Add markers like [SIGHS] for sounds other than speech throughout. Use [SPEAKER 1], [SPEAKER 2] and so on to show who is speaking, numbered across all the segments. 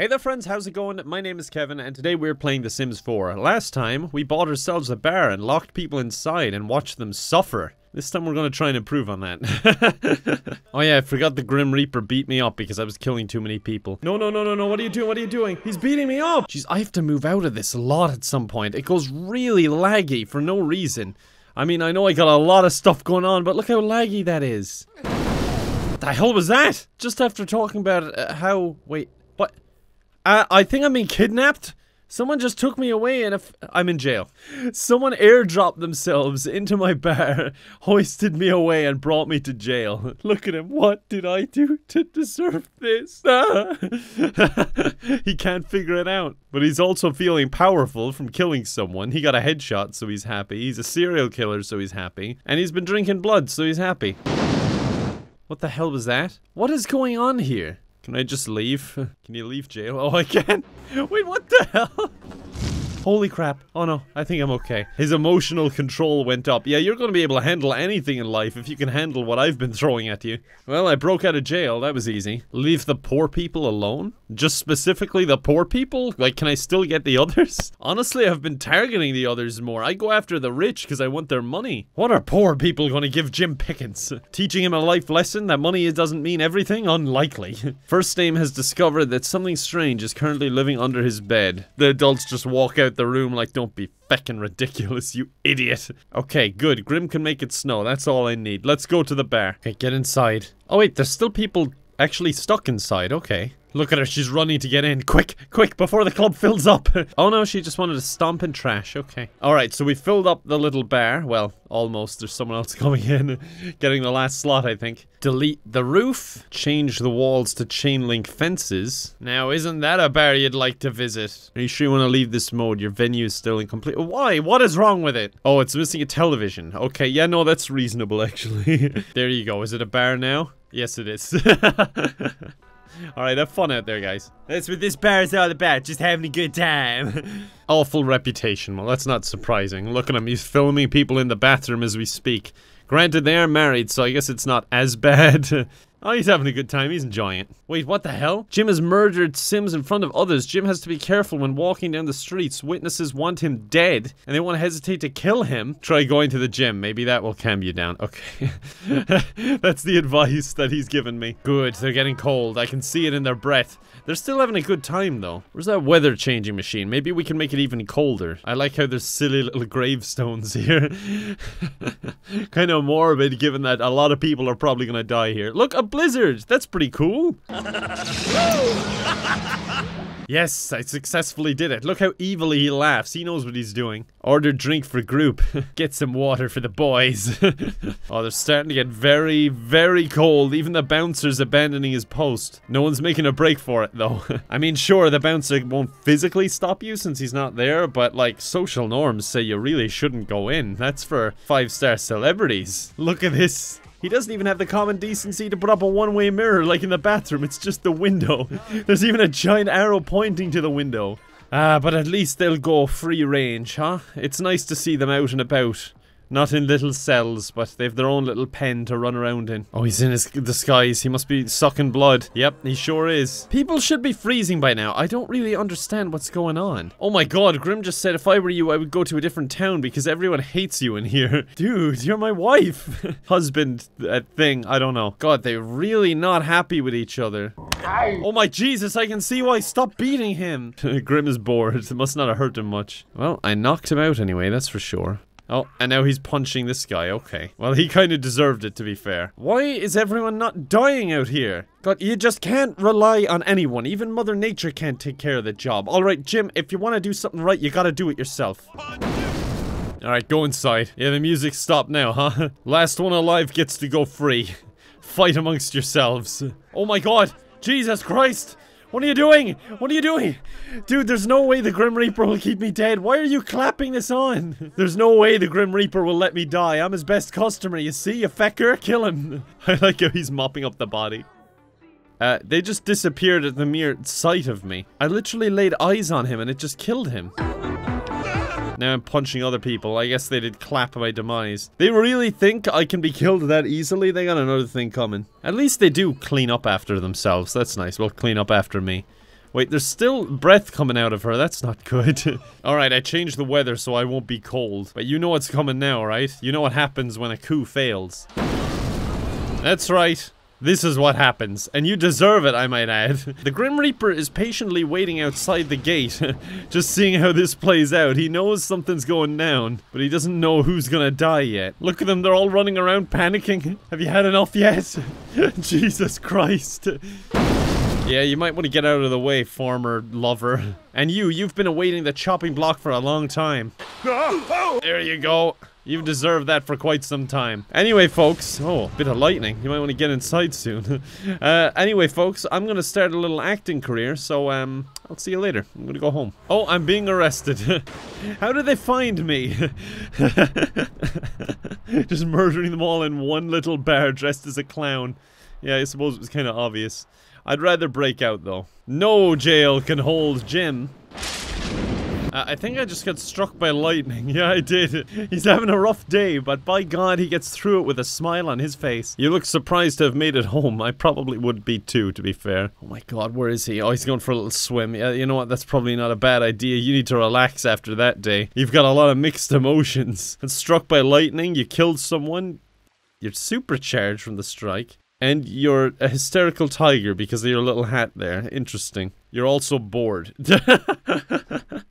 [SPEAKER 1] Hey there friends, how's it going? My name is Kevin and today we're playing The Sims 4. Last time, we bought ourselves a bar and locked people inside and watched them suffer. This time we're gonna try and improve on that. [LAUGHS] oh yeah, I forgot the Grim Reaper beat me up because I was killing too many people. No, no, no, no, no, what are you doing? What are you doing? He's beating me up! Jeez, I have to move out of this lot at some point. It goes really laggy for no reason. I mean, I know I got a lot of stuff going on, but look how laggy that is. What the hell was that? Just after talking about uh, how... Wait, what? Uh, I think I'm being kidnapped. Someone just took me away and if I'm in jail. Someone airdropped themselves into my bar, [LAUGHS] hoisted me away and brought me to jail. [LAUGHS] Look at him. What did I do to deserve this? [LAUGHS] he can't figure it out. But he's also feeling powerful from killing someone. He got a headshot, so he's happy. He's a serial killer, so he's happy. And he's been drinking blood, so he's happy. What the hell was that? What is going on here? Can I just leave? [LAUGHS] Can you leave jail? [LAUGHS] Oh, I can. Wait, what the hell? Holy crap. Oh no, I think I'm okay. His emotional control went up. Yeah, you're gonna be able to handle anything in life if you can handle what I've been throwing at you. Well, I broke out of jail. That was easy. Leave the poor people alone? Just specifically the poor people? Like, can I still get the others? [LAUGHS] Honestly, I've been targeting the others more. I go after the rich because I want their money. What are poor people gonna give Jim Pickens? Teaching him a life lesson that money doesn't mean everything? Unlikely. [LAUGHS] First name has discovered that something strange is currently living under his bed. The adults just walk out the room like, don't be feckin' ridiculous, you idiot. Okay, good. Grim can make it snow. That's all I need. Let's go to the bar. Okay, get inside. Oh wait, there's still people actually stuck inside. Okay. Look at her, she's running to get in. Quick, quick, before the club fills up. [LAUGHS] oh no, she just wanted to stomp in trash. Okay. Alright, so we filled up the little bar. Well, almost. There's someone else [LAUGHS] coming in. Getting the last slot, I think. Delete the roof. Change the walls to chain link fences. Now, isn't that a bar you'd like to visit? Are you sure you want to leave this mode? Your venue is still incomplete. Why? What is wrong with it? Oh, it's missing a television. Okay, yeah, no, that's reasonable, [LAUGHS] actually. there you go. Is it a bar now? Yes, it is. [LAUGHS] Alright, have fun out there, guys. That's what this bar is all about, just having a good time. [LAUGHS] Awful reputation. Well, that's not surprising. Look at him, he's filming people in the bathroom as we speak. Granted, they are married, so I guess it's not as bad. [LAUGHS] Oh, he's having a good time. He's enjoying it. Wait, what the hell? Jim has murdered Sims in front of others. Jim has to be careful when walking down the streets. Witnesses want him dead, and they won't hesitate to kill him. Try going to the gym. Maybe that will calm you down. Okay. [LAUGHS] That's the advice that he's given me. Good. They're getting cold. I can see it in their breath. They're still having a good time, though. Where's that weather changing machine? Maybe we can make it even colder. I like how there's silly little gravestones [LAUGHS] here. kind of morbid, given that a lot of people are probably gonna die here. Look, a blizzard! That's pretty cool. Yes, I successfully did it. Look how evilly he laughs. He knows what he's doing. Order drink for group. [LAUGHS] get some water for the boys. [LAUGHS] oh, they're starting to get very, very cold. Even the bouncer's abandoning his post. No one's making a break for it, though. [LAUGHS] I mean, sure, the bouncer won't physically stop you since he's not there, but, like, social norms say you really shouldn't go in. That's for five-star celebrities. Look at this. He doesn't even have the common decency to put up a one-way mirror like in the bathroom. It's just the window. [LAUGHS] There's even a giant arrow pointing to the window. Ah, but at least they'll go free range, huh? It's nice to see them out and about. Not in little cells, but they've their own little pen to run around in. Oh, he's in his disguise. He must be sucking blood. Yep, he sure is. People should be freezing by now. I don't really understand what's going on. Oh my god, Grim just said if I were you, I would go to a different town because everyone hates you in here. [LAUGHS] Dude, you're my wife. [LAUGHS] Husband uh, thing, I don't know. God, they're really not happy with each other. Oh my Jesus, I can see why. Stop beating him. [LAUGHS] Grim is bored. It must not have hurt him much. Well, I knocked him out anyway, that's for sure. Oh, and now he's punching this guy, okay. Well, he kind of deserved it, to be fair. Why is everyone not dying out here? God, you just can't rely on anyone. Even Mother Nature can't take care of the job. Alright, Jim, if you want to do something right, you gotta do it yourself. Alright, go inside. Yeah, the music stopped now, huh? [LAUGHS] Last one alive gets to go free. [LAUGHS] Fight amongst yourselves. Oh my god! Jesus Christ! What are you doing? What are you doing? Dude, there's no way the Grim Reaper will keep me dead. Why are you clapping this on? [LAUGHS] There's no way the Grim Reaper will let me die. I'm his best customer, you see? You fecker, kill him. [LAUGHS] I like how he's mopping up the body. Uh, they just disappeared at the mere sight of me. I literally laid eyes on him and it just killed him. Now I'm punching other people. I guess they did clap my demise. They really think I can be killed that easily? They got another thing coming. At least they do clean up after themselves. That's nice. Well, clean up after me. Wait, there's still breath coming out of her. That's not good. [LAUGHS] Alright, I changed the weather so I won't be cold. But you know what's coming now, right? You know what happens when a coup fails. That's right. This is what happens, and you deserve it, I might add. [LAUGHS] The Grim Reaper is patiently waiting outside the gate, [LAUGHS] just seeing how this plays out. He knows something's going down, but he doesn't know who's gonna die yet. Look at them, they're all running around panicking. [LAUGHS] Have you had enough yet? Jesus Christ. Yeah, you might want to get out of the way, former lover. And you, you've been awaiting the chopping block for a long time. There you go. You've deserved that for quite some time. Anyway, folks. Oh, bit of lightning. You might want to get inside soon. [LAUGHS] uh, anyway, folks, I'm going to start a little acting career, so, um, I'll see you later. I'm going to go home. Oh, I'm being arrested. [LAUGHS] How did they find me? [LAUGHS] Just murdering them all in one little bar dressed as a clown. Yeah, I suppose it was kind of obvious. I'd rather break out, though. No jail can hold Jim. Uh, I think I just got struck by lightning. [LAUGHS] Yeah, I did. He's having a rough day, but by God, he gets through it with a smile on his face. You look surprised to have made it home. I probably would be too, to be fair. Oh my God, where is he? Oh, he's going for a little swim. Yeah, you know what? That's probably not a bad idea. You need to relax after that day. You've got a lot of mixed emotions. [LAUGHS] And struck by lightning, you killed someone. You're supercharged from the strike. And you're a hysterical tiger because of your little hat there. Interesting. You're also bored. [LAUGHS] that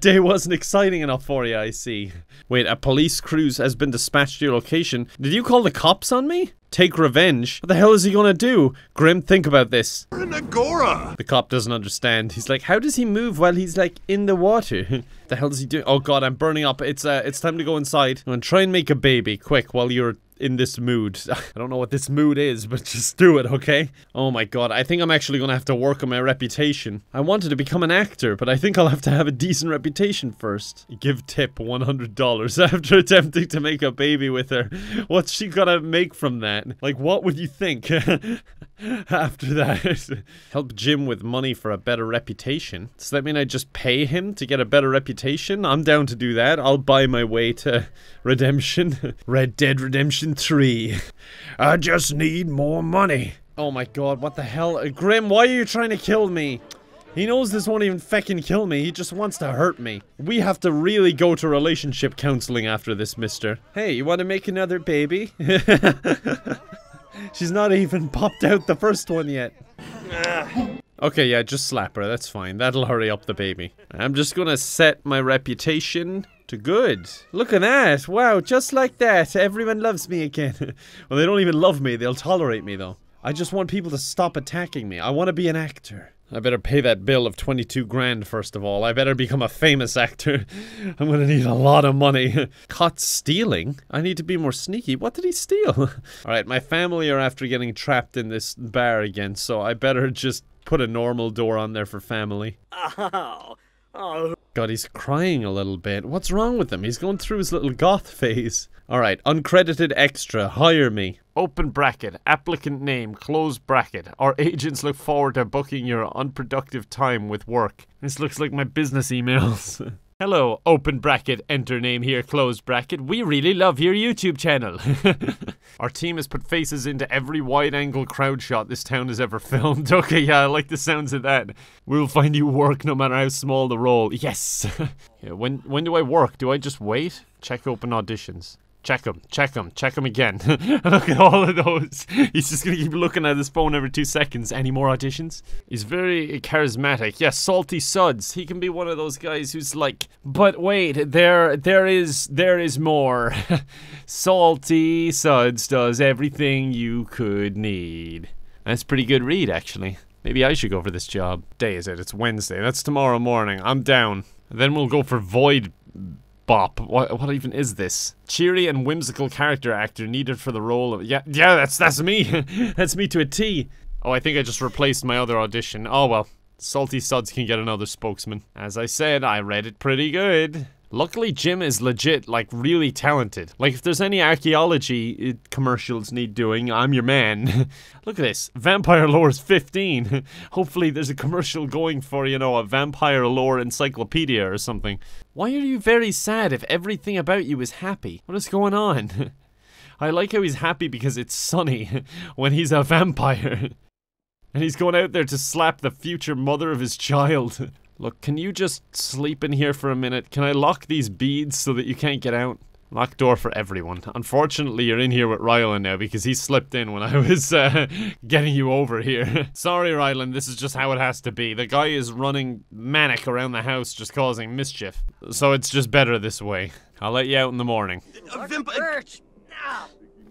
[SPEAKER 1] day wasn't exciting enough for you, I see. Wait, a police cruise has been dispatched to your location. Did you call the cops on me? Take revenge? What the hell is he gonna do? Grim, think about this.
[SPEAKER 2] We're in Agora!
[SPEAKER 1] The cop doesn't understand. He's like, how does he move while he's like in the water? [LAUGHS] the hell is he doing? Oh god, I'm burning up. It's uh, it's time to go inside. I'm gonna try and make a baby, quick, while you're in this mood. [LAUGHS] I don't know what this mood is, but just do it, okay? Oh my god, I think I'm actually gonna have to work on my reputation. I wanted to become an actor, but I think I'll have to have a decent reputation first. Give Tip $100 [LAUGHS] after attempting to make a baby with her. What's she gonna make from that? Like, what would you think? [LAUGHS] after that. Help Jim with money for a better reputation. Does that mean I just pay him to get a better reputation? I'm down to do that. I'll buy my way to redemption. Red Dead Redemption 3. I just need more money. Oh my god, what the hell? Uh, Grim, why are you trying to kill me? He knows this won't even feckin' kill me, he just wants to hurt me. We have to really go to relationship counseling after this, mister. Hey, you want to make another baby? [LAUGHS] She's not even popped out the first one yet. Okay, yeah, just slap her. That's fine. That'll hurry up the baby. I'm just gonna set my reputation to good. Look at that. Wow, just like that. Everyone loves me again. [LAUGHS] well, they don't even love me. They'll tolerate me, though. I just want people to stop attacking me. I want to be an actor. I better pay that bill of 22 grand first of all. I better become a famous actor. [LAUGHS] I'm gonna need a lot of money. [LAUGHS] Caught stealing? I need to be more sneaky. What did he steal? Alright, my family are after getting trapped in this bar again, so I better just put a normal door on there for family.
[SPEAKER 3] Oh. Oh.
[SPEAKER 1] God, he's crying a little bit. What's wrong with him? He's going through his little goth phase. Alright, uncredited extra, hire me. Open bracket, applicant name, close bracket. Our [LAUGHS] agents look forward to booking your unproductive time with work. This looks like my business emails. [LAUGHS] Hello, open bracket, enter name here, close bracket. We really love your YouTube channel. [LAUGHS] Our team has put faces into every wide angle crowd shot this town has ever [LAUGHS] filmed. Okay, yeah, I like the sounds of that. We'll find you work no matter how small the role. Yes! [LAUGHS] yeah, when, when do I work? Do I just wait? Check open auditions. Check him, check him, check him again. [LAUGHS] Look at all of those. He's just gonna keep looking at his phone every two seconds. Any more auditions? He's very charismatic. Yeah, salty suds. He can be one of those guys who's like, but wait, there, there is, there is more. [LAUGHS] salty suds does everything you could need. That's pretty good read, actually. Maybe I should go for this job. Day is it? It's Wednesday. That's tomorrow morning. I'm down. Then we'll go for Void Bop. What, what even is this? Cheery and whimsical character actor needed for the role of- Yeah, yeah, that's, that's me! [LAUGHS] that's me to a T! Oh, I think I just replaced my other audition. Oh well. Salty Suds can get another spokesman. As I said, I read it pretty good. Luckily, Jim is legit, like, really talented. Like, if there's any archaeology uh, commercials need doing, I'm your man. [LAUGHS] Look at this. Vampire lore is 15. [LAUGHS] Hopefully there's a commercial going for, you know, a vampire lore encyclopedia or something. Why are you very sad if everything about you is happy? What is going on? [LAUGHS] I like how he's happy because it's sunny when he's a vampire. And he's going out there to slap the future mother of his child. Look, can you just sleep in here for a minute? Can I lock these beads so that you can't get out? Lock door for everyone. Unfortunately, you're in here with Rylan now because he slipped in when I [LAUGHS] was uh, getting you over here. [LAUGHS] Sorry, Rylan, this is just how it has to be. The guy is running manic around the house, just causing mischief. So it's just better this way. I'll let you out in the morning.
[SPEAKER 3] Birch!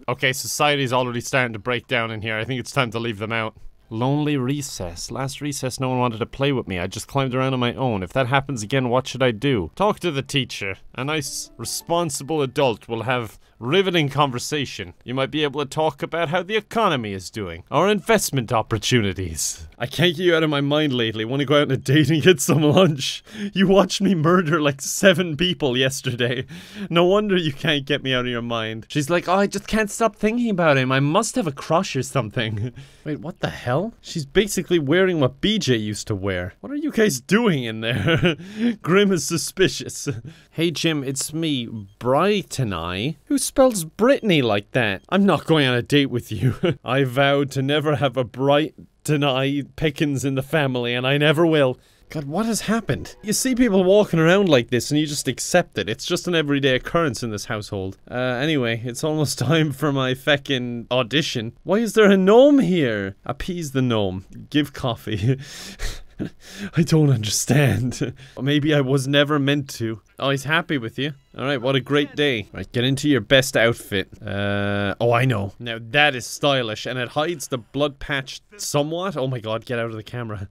[SPEAKER 1] Okay, society's already starting to break down in here. I think it's time to leave them out. Lonely recess. Last recess, no one wanted to play with me. I just climbed around on my own. If that happens again, what should I do? Talk to the teacher. A nice, responsible adult will have riveting conversation. You might be able to talk about how the economy is doing, or investment opportunities. I can't get you out of my mind lately. Want to go out on a date and get some lunch? You watched me murder like seven people yesterday. No wonder you can't get me out of your mind. She's like, oh, I just can't stop thinking about him. I must have a crush or something. [LAUGHS] Wait, what the hell? She's basically wearing what BJ used to wear. What are you guys doing in there? [LAUGHS] Grim is suspicious. [LAUGHS] Hey Jim, it's me, Bright and I. Who spells Brittany like that? I'm not going on a date with you. [LAUGHS] I vowed to never have a Bright deny Pickens in the family, and I never will. God, what has happened? You see people walking around like this and you just accept it. It's just an everyday occurrence in this household. Uh, anyway, it's almost [LAUGHS] time for my feckin' audition. Why is there a gnome here? Appease the gnome. Give coffee. [LAUGHS] [LAUGHS] I don't understand. [LAUGHS] Maybe I was never meant to. Oh, he's happy with you. Alright, what a great day. Right, get into your best outfit. Uh, oh, I know. Now that is stylish, and it hides the blood patch somewhat. Oh my god, get out of the camera.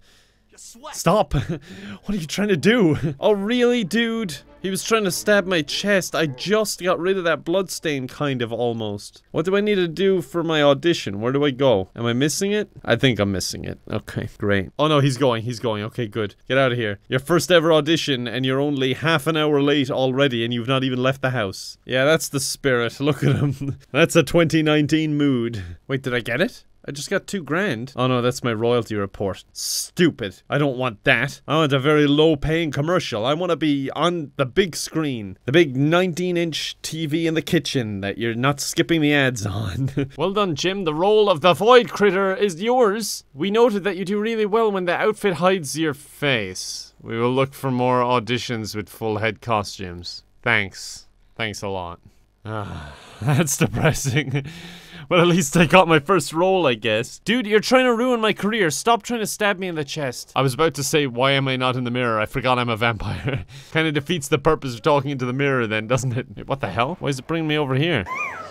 [SPEAKER 1] Stop! [LAUGHS] what are you trying to do? Oh, really, dude? He was trying to stab my chest. I just got rid of that bloodstain, kind of, almost. What do I need to do for my audition? Where do I go? Am I missing it? I think I'm missing it. Okay, great. Oh no, he's going, he's going. Okay, good. Get out of here. Your first ever audition, and you're only half an hour late already, and you've not even left the house. Yeah, that's the spirit. [LAUGHS] Look at him. [LAUGHS] that's a 2019 mood. Wait, did I get it? I just got two grand. Oh no, that's my royalty report. Stupid. I don't want that. Oh, I want a very low paying commercial. I want to be on the big screen. The big 19 inch TV in the kitchen that you're not skipping the ads [LAUGHS] on. well done, Jim. The role of the Void Critter is yours. We noted that you do really well when the outfit hides your face. We will look for more auditions with full head costumes. Thanks. Thanks a lot. Ah, [SIGHS] that's depressing. [LAUGHS] But at least I got my first role, I guess. Dude, you're trying to ruin my career. Stop trying to stab me in the chest. I was about to say, why am I not in the mirror? I forgot I'm a vampire. [LAUGHS] kind of defeats the purpose of talking into the mirror then, doesn't it? What the hell? Why is it bringing me over here?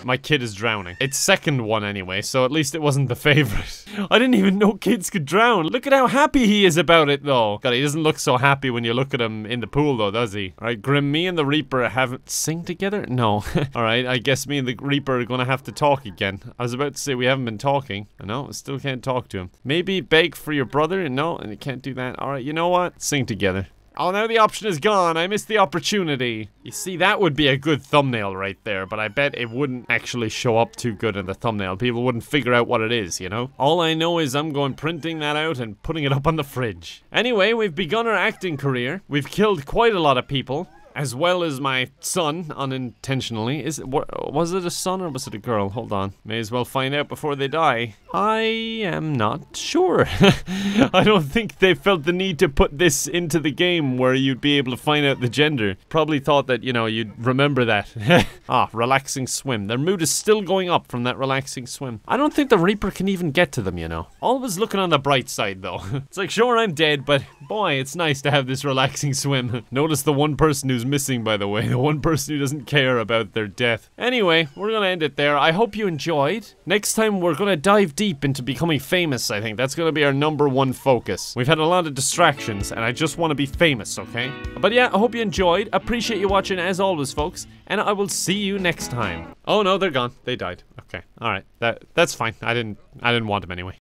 [SPEAKER 1] My kid is drowning. It's second one anyway, so at least it wasn't the favorite. [LAUGHS] I didn't even know kids could drown. Look at how happy he is about it, though. God, he doesn't look so happy when you look at him in the pool, though, does he? All right, Grim, me and the Reaper haven't sing together? No. [LAUGHS] All right, I guess me and the Reaper are gonna have to talk again. I was about to say we haven't been talking. I know, still can't talk to him. Maybe beg for your brother? No, and you can't do that. All right, you know what? Sing together. Oh, now the option is gone. I missed the opportunity. You see, that would be a good thumbnail right there, but I bet it wouldn't actually show up too good in the thumbnail. People wouldn't figure out what it is, you know? All I know is I'm going printing that out and putting it up on the fridge. Anyway, we've begun our acting career. We've killed quite a lot of people as well as my son unintentionally. Is it was it a son or was it a girl? Hold on. May as well find out before they die. I am not sure. [LAUGHS] I don't think they felt the need to put this into the game where you'd be able to find out the gender. Probably thought that, you know, you'd remember that. [LAUGHS] ah, relaxing swim. Their mood is still going up from that relaxing swim. I don't think the Reaper can even get to them, you know. Always looking on the bright side though. [LAUGHS] it's like, sure, I'm dead, but boy, it's nice to have this relaxing swim. Notice the one person who's missing, by the way. [LAUGHS] The one person who doesn't care about their death. Anyway, we're gonna end it there. I hope you enjoyed. Next time, we're gonna dive deep into becoming famous, I think. That's gonna be our number one focus. We've had a lot of distractions, and I just want to be famous, okay? But yeah, I hope you enjoyed. Appreciate you watching, as always, folks. And I will see you next time. Oh no, they're gone. They died. Okay. Alright. That That's fine. I didn't, I didn't want them anyway.